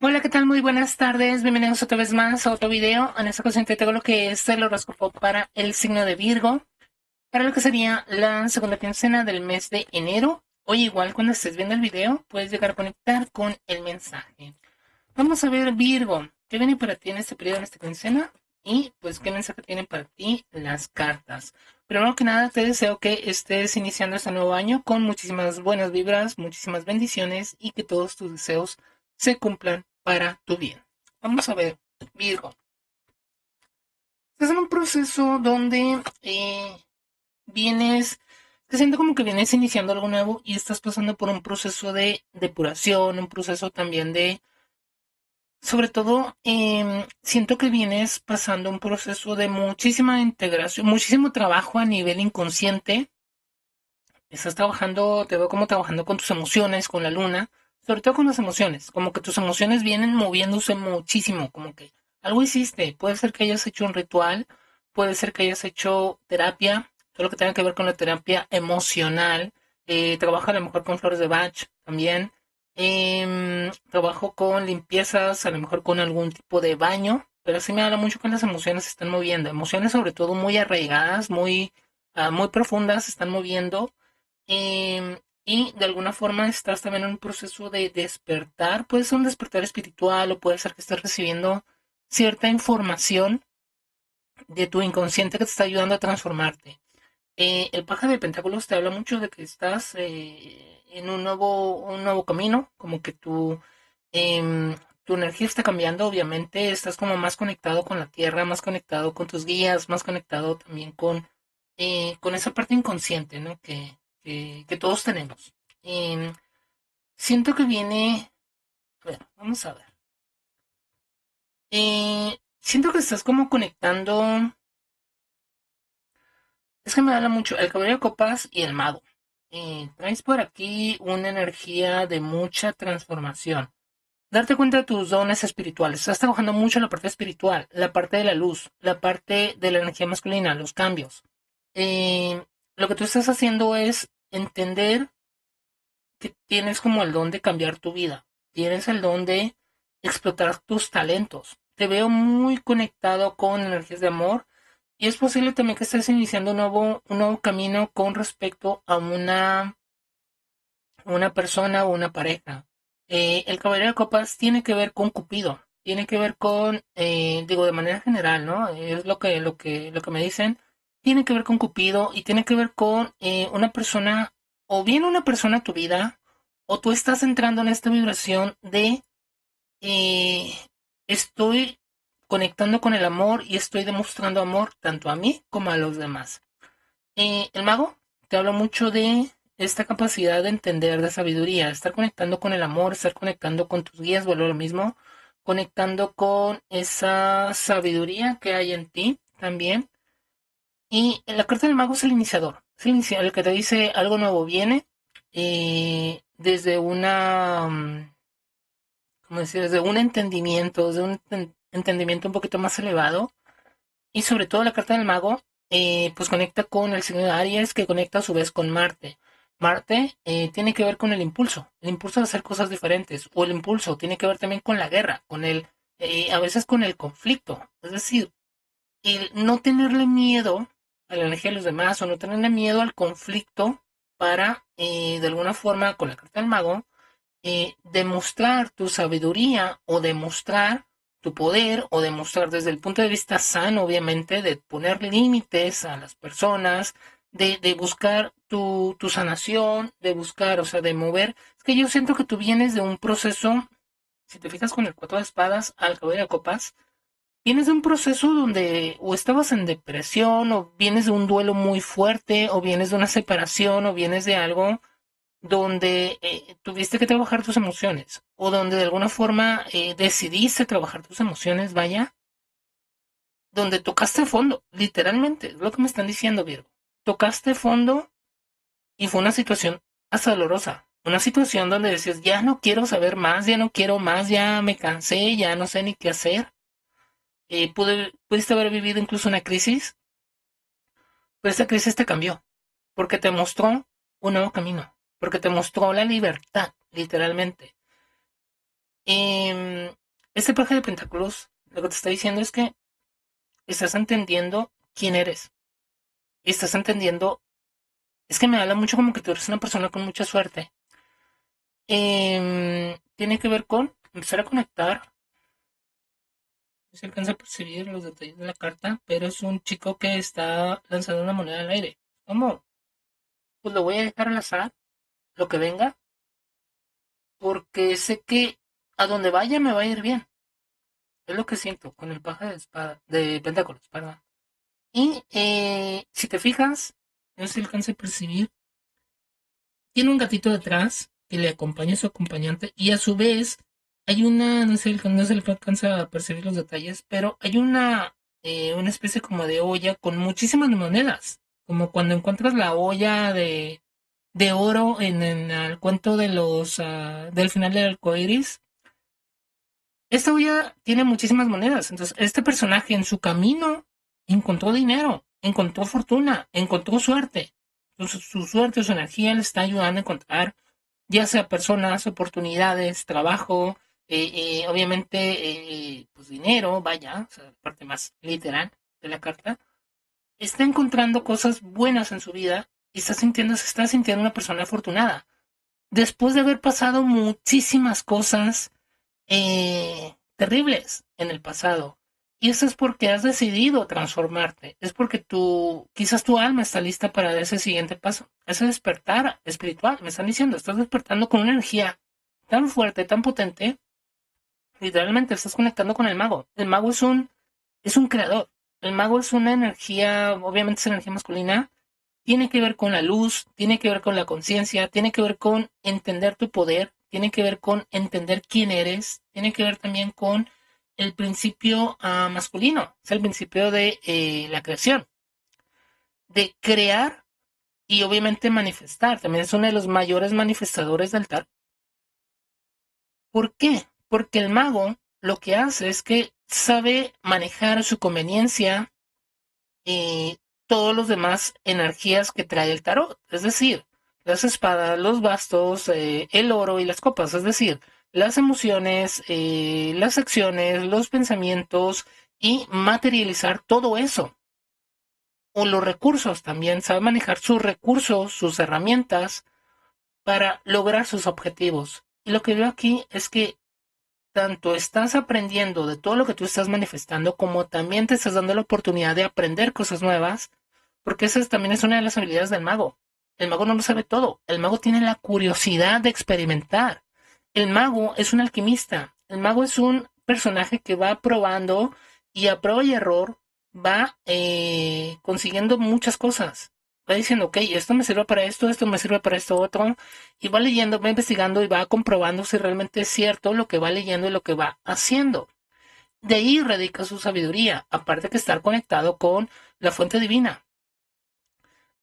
Hola, ¿qué tal? Muy buenas tardes. Bienvenidos otra vez más a otro video. En esta ocasión te tengo lo que es el horóscopo para el signo de Virgo, para lo que sería la segunda quincena del mes de enero. Hoy igual cuando estés viendo el video puedes llegar a conectar con el mensaje. Vamos a ver Virgo, ¿qué viene para ti en este periodo, en esta quincena? Y pues qué mensaje tienen para ti las cartas. Primero que nada te deseo que estés iniciando este nuevo año con muchísimas buenas vibras, muchísimas bendiciones y que todos tus deseos se cumplan para tu bien. Vamos a ver, Virgo. Estás en un proceso donde eh, vienes, te siento como que vienes iniciando algo nuevo y estás pasando por un proceso de depuración, un proceso también de, sobre todo, em, siento que vienes pasando un proceso de muchísima integración, muchísimo trabajo a nivel inconsciente. Estás trabajando, te veo como trabajando con tus emociones, con la luna sobre todo con las emociones, como que tus emociones vienen moviéndose muchísimo, como que algo hiciste, puede ser que hayas hecho un ritual, puede ser que hayas hecho terapia, todo lo que tenga que ver con la terapia emocional, eh, trabajo a lo mejor con flores de Bach también, em, trabajo con limpiezas, a lo mejor con algún tipo de baño, pero sí me habla mucho que las emociones se están moviendo, emociones sobre todo muy arraigadas, muy, uh, muy profundas, se están moviendo. Eh, y de alguna forma estás también en un proceso de despertar. Puede ser un despertar espiritual o puede ser que estés recibiendo cierta información de tu inconsciente que te está ayudando a transformarte. Eh, el paja de pentáculos te habla mucho de que estás eh, en un nuevo, un nuevo camino, como que tu, em, tu energía está cambiando, obviamente, estás como más conectado con la tierra, más conectado con tus guías, más conectado también con, eh, con esa parte inconsciente, ¿no? Que, que, todos tenemos. Em, siento que viene... Bueno, vamos a ver. Eh, siento que estás como conectando... Es que me habla mucho el caballero de copas y el mago. Eh, traes por aquí una energía de mucha transformación. Darte cuenta de tus dones espirituales. Estás trabajando mucho en la parte espiritual, la parte de la luz, la parte de la energía masculina, los cambios. Eh, lo que tú estás haciendo es entender que tienes como el don de cambiar tu vida, tienes el don de explotar tus talentos. Te veo muy conectado con energías de amor y es posible también que estés iniciando un nuevo, un nuevo camino con respecto a una, una persona o una pareja. Eh, el caballero de copas tiene que ver con Cupido, tiene que ver con, eh, digo de manera general, ¿no? Es lo que, lo que, lo que me dicen tiene que ver con Cupido y tiene que ver con eh, una persona, o bien una persona tu vida, o tú estás entrando en esta vibración de eh, estoy conectando con el amor y estoy demostrando amor tanto a mí como a los demás. Eh, el mago te habla mucho de esta capacidad de entender, de sabiduría, estar conectando con el amor, estar conectando con tus guías, vuelvo lo mismo, conectando con esa sabiduría que hay en ti también y la carta del mago es el iniciador. Es el iniciador el que te dice algo nuevo viene eh, desde una, mm, ¿cómo decir? Desde un entendimiento, desde un entendimiento un poquito más elevado. Y sobre todo la carta del mago, eh, pues conecta con el signo de Aries, que conecta a su vez con Marte. Marte eh, tiene que ver con el impulso, el impulso de hacer cosas diferentes, o el impulso tiene que ver también con la guerra, con el, a veces con el conflicto. Es decir, el no tenerle miedo a la energía de los demás o no tenerle miedo al conflicto para, eh, de alguna forma, con la carta del mago, eh, demostrar tu sabiduría o demostrar tu poder o demostrar desde el punto de vista sano, obviamente, de poner límites a las personas, de, de buscar tu, tu, sanación, de buscar, o sea, de mover. Es que yo siento que tú vienes de un proceso, si te fijas con el cuatro de espadas al caballero de copas, vienes de un proceso donde o estabas en depresión, o vienes de un duelo muy fuerte, o vienes de una separación, o vienes de algo donde eh, tuviste que trabajar tus emociones, o donde de alguna forma eh, decidiste trabajar tus emociones, vaya, donde tocaste fondo, literalmente, es lo que me están diciendo, Virgo. Tocaste fondo y fue una situación hasta dolorosa. Una situación donde decías, ya no quiero saber más, ya no quiero más, ya me cansé, ya no sé ni qué hacer eh, pudiste haber vivido incluso una crisis, pero esta crisis te cambió, porque te mostró un nuevo camino, porque te mostró la libertad, literalmente. Em, este paje de pentáculos lo que te está diciendo es que estás entendiendo quién eres. Estás entendiendo. Es que me habla mucho como que tú eres una persona con mucha suerte. Em, tiene que ver con empezar a conectar. No se alcanza a percibir los detalles de la carta, pero es un chico que está lanzando una moneda al aire. ¿Cómo? Pues lo voy a dejar al azar, lo que venga, porque sé que a donde vaya me va a ir bien. Es lo que siento con el paje de espada, de pentáculos, perdón. Y eh, si te fijas, no se alcanza a percibir. Tiene un gatito detrás que le acompaña a su acompañante y a su vez hay una, no sé, no se le alcanza a percibir los detalles, pero hay una, eh, una especie como de olla con muchísimas monedas, como cuando encuentras la olla de, de oro en, el cuento de los, uh, del final del arcoiris. Esta olla tiene muchísimas monedas, entonces este personaje en su camino encontró dinero, encontró fortuna, encontró suerte. Entonces su suerte, su energía le está ayudando a encontrar ya sea personas, oportunidades, trabajo, eh, eh, obviamente, eh, pues dinero, vaya, la parte más literal de la carta, está encontrando cosas buenas en su vida y está sintiendo, se está sintiendo una persona afortunada. Después de haber pasado muchísimas cosas terribles en el pasado. Y eso es porque has decidido transformarte. Es porque tú, quizás tu alma está lista para dar ese siguiente paso. Ese despertar espiritual. Me están diciendo, estás despertando con una energía tan fuerte, tan potente. Literalmente estás conectando con el mago. El mago es un, es un creador. El mago es una energía, obviamente es energía masculina. Tiene que ver con la luz, tiene que ver con la conciencia, tiene que ver con entender tu poder, tiene que ver con entender quién eres, tiene que ver también con el principio ah, masculino, es el principio de eh, la creación, de crear y obviamente manifestar. También es uno de los mayores manifestadores del tarot. ¿Por qué? Porque el mago lo que hace es que sabe manejar su conveniencia y todos los demás energías que trae el tarot. Es decir, las espadas, los bastos, eh, el oro y las copas. Es decir, las emociones, eh, las acciones, los pensamientos y materializar todo eso. O los recursos también, sabe manejar sus recursos, sus herramientas para lograr sus objetivos. Y lo que veo aquí es que tanto estás aprendiendo de todo lo que tú estás manifestando, como también te estás dando la oportunidad de aprender cosas nuevas, porque esa también es una de las habilidades del mago. El mago no lo sabe todo, el mago tiene la curiosidad de experimentar el mago es un alquimista. El mago es un personaje que va probando y a prueba y error va eh, consiguiendo muchas cosas. Va diciendo, ok, esto me sirve para esto, esto me sirve para esto otro. Y va leyendo, va investigando y va comprobando si realmente es cierto lo que va leyendo y lo que va haciendo. De ahí radica su sabiduría, aparte que estar conectado con la fuente divina.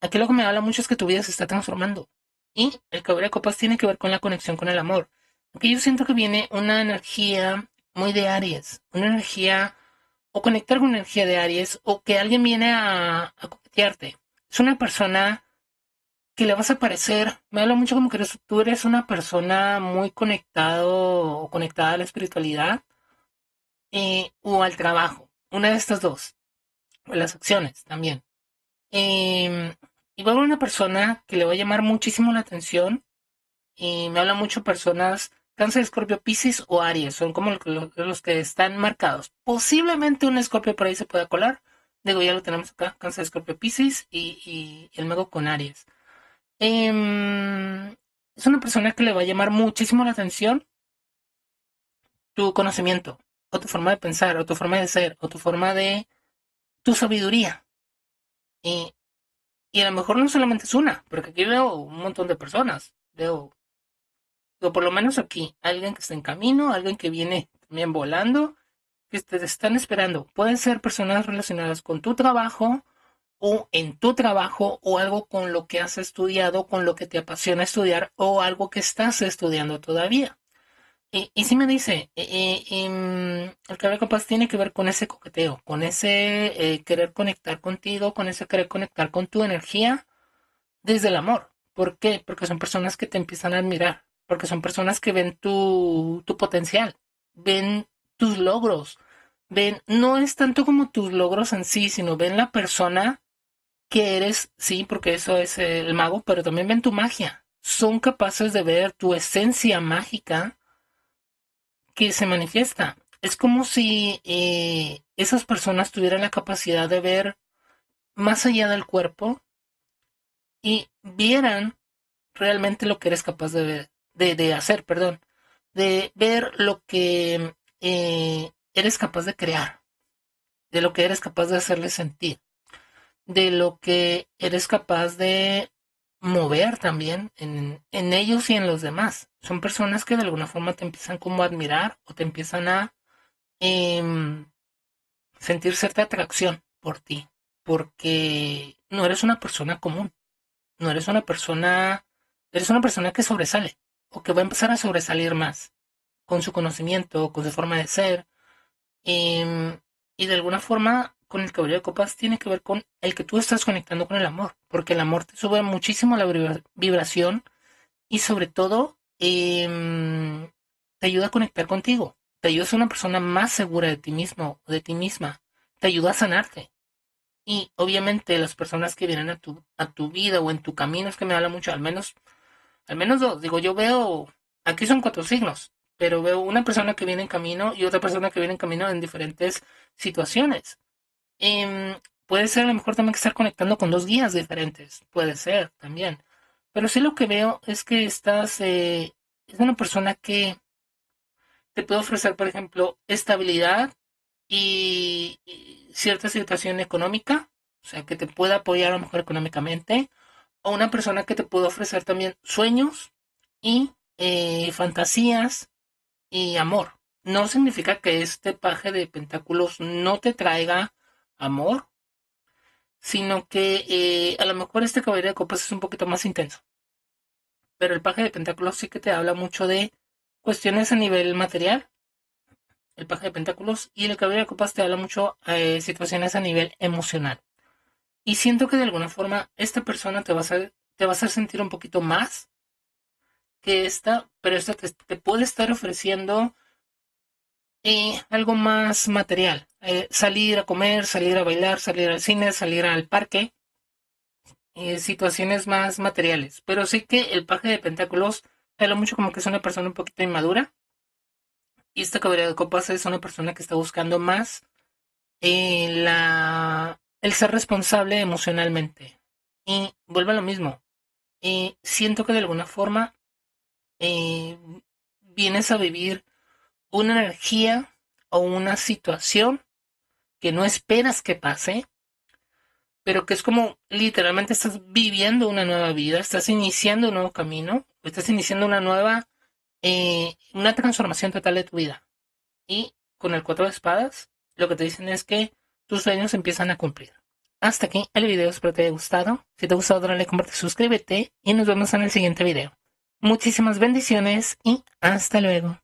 Aquí lo que me habla mucho es que tu vida se está transformando. Y el caballero de copas tiene que ver con la conexión con el amor. Porque yo siento que viene una energía muy de Aries, una energía, o conectar con energía de Aries, o que alguien viene a, a. Es una persona que le vas a parecer, me habla mucho como que tú eres una persona muy conectado o conectada a la espiritualidad eh, o al trabajo, una de estas dos, o las acciones también. Eh, y va a una persona que le va a llamar muchísimo la atención y me habla mucho personas Cáncer, Escorpio, Pisces o Aries son como los, que están marcados. Posiblemente un Escorpio por ahí se pueda colar. Digo, ya lo tenemos acá. Cáncer, Escorpio, Pisces y, el mago con Aries. Em, es una persona que le va a llamar muchísimo la atención tu conocimiento, o tu forma de pensar, o tu forma de ser, o tu forma de tu sabiduría. Y, y a lo mejor no solamente es una, porque aquí veo un montón de personas. Veo o por lo menos aquí, alguien que está en camino, alguien que viene también volando, que te están esperando. Pueden ser personas relacionadas con tu trabajo o en tu trabajo o algo con lo que has estudiado, con lo que te apasiona estudiar o algo que estás estudiando todavía. Y, si me dice, eh, eh, em, el cabello capaz tiene que ver con ese coqueteo, con ese eh, querer conectar contigo, con ese querer conectar con tu energía desde el amor. ¿Por qué? Porque son personas que te empiezan a admirar, porque son personas que ven tu, tu potencial, ven tus logros. Ven, no es tanto como tus logros en sí, sino ven la persona que eres, sí, porque eso es el mago, pero también ven tu magia. Son capaces de ver tu esencia mágica que se manifiesta. Es como si eh, esas personas tuvieran la capacidad de ver más allá del cuerpo y vieran realmente lo que eres capaz de ver, de, hacer, perdón, de ver lo que eh, eres capaz de crear, de lo que eres capaz de hacerle sentir, de lo que eres capaz de mover también en, ellos y en los demás. Son personas que de alguna forma te empiezan como a admirar o te empiezan a em, sentir cierta atracción por ti, porque no eres una persona común, no eres una persona, eres una persona que sobresale o que va a empezar a sobresalir más con su conocimiento, con su forma de ser. Em, y de alguna forma, con el caballero de copas tiene que ver con el que tú estás conectando con el amor, porque el amor te sube muchísimo la vibración y sobre todo em, te ayuda a conectar contigo, te ayuda a ser una persona más segura de ti mismo de ti misma, te ayuda a sanarte. Y obviamente las personas que vienen a tu, a tu vida o en tu camino es que me habla mucho, al menos, al menos dos, digo, yo veo, aquí son cuatro signos, pero veo una persona que viene en camino y otra persona que viene en camino en diferentes situaciones. Em, puede ser a lo mejor también que estar conectando con dos guías diferentes, puede ser también. Pero sí lo que veo es que estás, eh, es una persona que te puede ofrecer, por ejemplo, estabilidad y, cierta situación económica, o sea, que te pueda apoyar a lo mejor económicamente, o una persona que te puede ofrecer también sueños y eh, fantasías y amor. No significa que este paje de pentáculos no te traiga amor, sino que eh, a lo mejor este caballero de copas es un poquito más intenso. Pero el paje de pentáculos sí que te habla mucho de cuestiones a nivel material, el paje de pentáculos, y el caballero de copas te habla mucho de eh, situaciones a nivel emocional. Y siento que de alguna forma esta persona te va a te va a hacer sentir un poquito más que esta, pero esta te, puede estar ofreciendo eh, algo más material. Eh, salir a comer, salir a bailar, salir al cine, salir al parque. situaciones más materiales. Pero sí que el paje de pentáculos habla mucho como que es una persona un poquito inmadura y esta caballero de copas es una persona que está buscando más eh, la, el ser responsable emocionalmente. Y vuelve a lo mismo. Eh, siento que de alguna forma eh, vienes a vivir una energía o una situación que no esperas que pase, pero que es como literalmente estás viviendo una nueva vida, estás iniciando un nuevo camino, estás iniciando una nueva eh, una transformación total de tu vida. Y con el cuatro de espadas, lo que te dicen es que tus sueños empiezan a cumplir. Hasta aquí el video, espero te haya gustado. Si te ha gustado, dale comparte, suscríbete y nos vemos en el siguiente video. Muchísimas bendiciones y hasta luego.